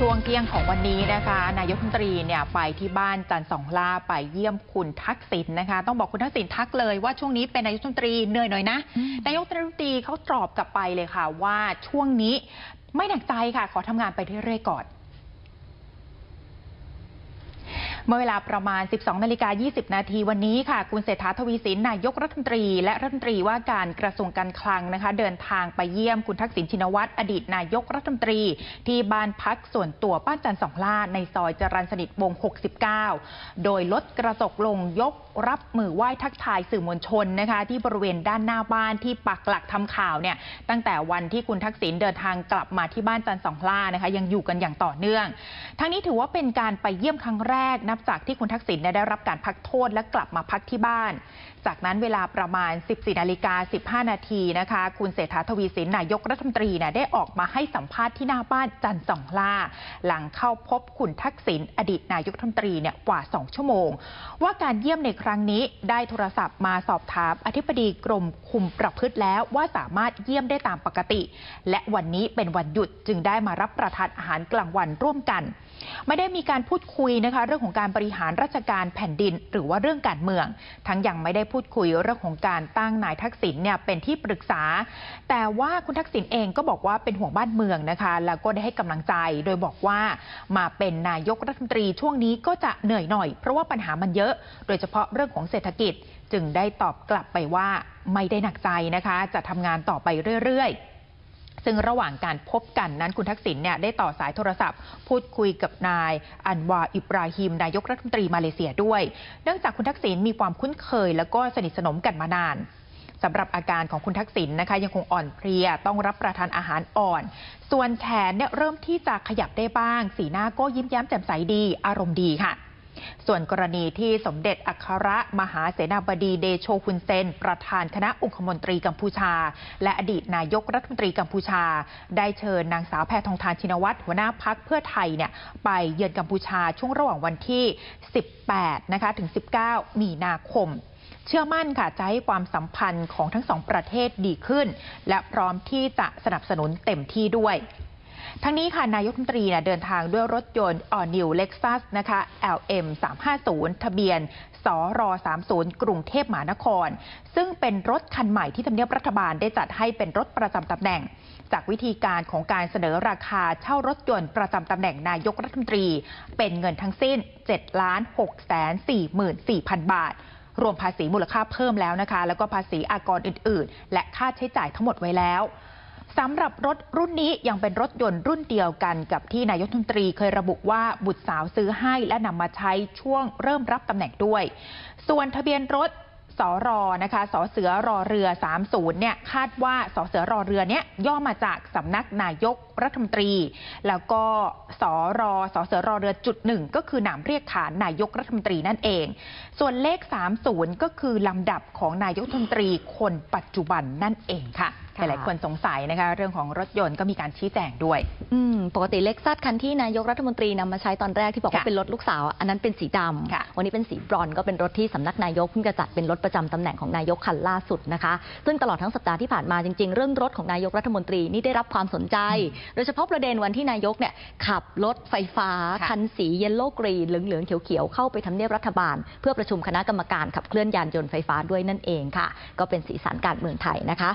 ช่วงเที่ยงของวันนี้นะคะ นายกรัฐมนตรีเนี่ยไปที่บ้านจันสองล่าไปเยี่ยมคุณทักษิณนะคะ ต้องบอกคุณทักษิณทักเลยว่าช่วงนี้เป็นนายกรัฐมนตรีเหนื่อยหน่อยนะนายกรัฐมนตรีเขาตอบกลับไปเลยค่ะว่าช่วงนี้ไม่หนักใจค่ะ ขอทำงานไปเรื่อยๆก่อน เมื่อเวลาประมาณ 12นาฬิกา20 นาทีวันนี้ค่ะ คุณเศรษฐาทวีสินนายกรัฐมนตรี และรัฐมนตรีว่าการกระทรวงการคลังนะคะ เดินทางไปเยี่ยมคุณทักษิณชินวัตรอดีตนายกรัฐมนตรี ที่บ้านพักส่วนตัวบ้านจันทร์สองล่าในซอยจรัญสนิทวง 69 โดยลดกระจกลงยกรับมือไหว้ทักทายสื่อมวลชนนะคะที่บริเวณด้านหน้าบ้านที่ปักหลักทำข่าวเนี่ยตั้งแต่วันที่คุณทักษิณเดินทางกลับมาที่บ้านจันทร์สองล่านะคะยังอยู่กันอย่างต่อเนื่อง ทั้งนี้ถือว่าเป็นการไปเยี่ยมครั้งแรกนับจากที่คุณทักษิณเนี่ยได้รับการพักโทษและกลับมาพักที่บ้าน จากนั้นเวลาประมาณ 14นาฬิกา15 นาทีนะคะ คุณเศรษฐาทวีสินนายกรัฐมนตรีเนี่ยได้ออกมาให้สัมภาษณ์ที่หน้าบ้านจันทร์สองล่า หลังเข้าพบคุณทักษิณอดีตนายกรัฐมนตรีเนี่ยกว่า 2 ชั่วโมง ว่าการเยี่ยมในครั้งนี้ได้โทรศัพท์มาสอบถามอธิบดีกรมคุมประพฤติแล้วว่าสามารถเยี่ยมได้ตามปกติ และวันนี้เป็นวันหยุดจึงได้มารับประทานอาหารกลางวันร่วมกัน ไม่ได้มีการพูดคุยนะคะเรื่องของการการบริหารราชการแผ่นดิน หรือว่าเรื่องการเมือง ทั้งยังไม่ได้พูดคุยเรื่องของการตั้งนายทักษิณเนี่ยเป็นที่ปรึกษา แต่ว่าคุณทักษิณเองก็บอกว่าเป็นห่วงบ้านเมืองนะคะ แล้วก็ได้ให้กำลังใจโดยบอกว่ามาเป็นนายกรัฐมนตรีช่วงนี้ก็จะเหนื่อยหน่อย เพราะว่าปัญหามันเยอะ โดยเฉพาะเรื่องของเศรษฐกิจจึงได้ตอบกลับไปว่าไม่ได้หนักใจนะคะ จะทำงานต่อไปเรื่อยๆ ซึ่งระหว่างการพบกันนั้นคุณทักษิณเนี่ยได้ต่อสายโทรศัพท์ พูดคุยกับนายอันวาอิบราฮิม นายกรัฐมนตรีมาเลเซียด้วย เนื่องจากคุณทักษิณมีความคุ้นเคย แล้วก็สนิทสนมกันมานานสำหรับอาการของคุณทักษิณนะคะ ยังคงอ่อนเพลียต้องรับประทานอาหารอ่อน ส่วนแขนเนี่ยเริ่มที่จะขยับได้บ้าง สีหน้าก็ยิ้มแย้มแจ่มใสดี อารมณ์ดีค่ะ ส่วนกรณีที่สมเด็จอัครมหาเสนาบดีเดโชคุนเซน ประธานคณะองคมนตรีกัมพูชา และอดีตนายกรัฐมนตรีกัมพูชา ได้เชิญนางสาวแพทองทานชินวัตรหัวหน้าพักเพื่อไทยเนี่ยไปเยือนกัมพูชาช่วงระหว่างวันที่ 18 นะคะถึง 19 มีนาคมเชื่อมั่นค่ะจะให้ความสัมพันธ์ของทั้งสองประเทศดีขึ้น และพร้อมที่จะสนับสนุนเต็มที่ด้วย ทั้งนี้ค่ะนายกรัฐมนตรีเดินทางด้วยรถยนต์ all new Lexus นะคะ LM 350ทะเบียนสร30 กรุงเทพมหานคร ซึ่งเป็นรถคันใหม่ที่ทำเนียบรัฐบาลได้จัดให้เป็นรถประจำตำแหน่ง จากวิธีการของการเสนอราคาเช่ารถยนต์ประจำตำแหน่งนายกรัฐมนตรี เป็นเงินทั้งสิ้น7 6 4 4 0 0 0 บาท รวมภาษีมูลค่าเพิ่มแล้วนะคะ แล้วก็ภาษีอากรอื่น ๆ และค่าใช้จ่ายทั้งหมดไว้แล้ว สำหรับรถรุ่นนี้ยังเป็นรถยนต์รุ่นเดียวกันกับที่นายกรัฐมนตรีเคยระบุว่าบุตรสาวซื้อให้และนำมาใช้ช่วงเริ่มรับตำแหน่งด้วย ส่วนทะเบียนรถสอรอนะคะสอเสือรอเรือ 30 เนี่ยคาดว่าสอเสือรอเรือเนี้ยย่อมาจากสำนักนายกรัฐมนตรี แล้วก็สอรอสอเสือรอเรือจุดหนึ่งก็คือนามเรียกขานนายกรัฐมนตรีนั่นเอง ส่วนเลข 30 ก็คือลำดับของนายกรัฐมนตรีคนปัจจุบันนั่นเองค่ะ ค่ะหลายๆคนสงสัยนะคะเรื่องของรถยนต์ก็มีการชี้แจงด้วย อืมปกติ Lexus คันที่นายกรัฐมนตรีนำมาใช้ตอนแรกที่บอกว่าค่ะเป็นรถลูกสาว อันนั้นเป็นสีดำค่ะวันนี้เป็นสีบรอนซ์ก็เป็นรถที่สำนักนายกเพิ่งจะจัดเป็นรถประจำตำแหน่งของนายกคันล่าสุดนะคะ ซึ่งตลอดทั้งสัปดาห์ที่ผ่านมาจริงๆ เรื่องรถของนายกรัฐมนตรีนี่ได้รับความสนใจ โดยเฉพาะประเด็นวันที่นายกเนี่ยขับรถไฟฟ้าค่ะคันสีเยลโล่กรีนเหลืองๆเขียวๆเข้าไปทำเนียบรัฐบาล เพื่อประชุมคณะกรรมการขับเคลื่อนยานยนต์ไฟฟ้าด้วยนั่นเองค่ะ ก็เป็นสีสันการเมืองไทยนะคะ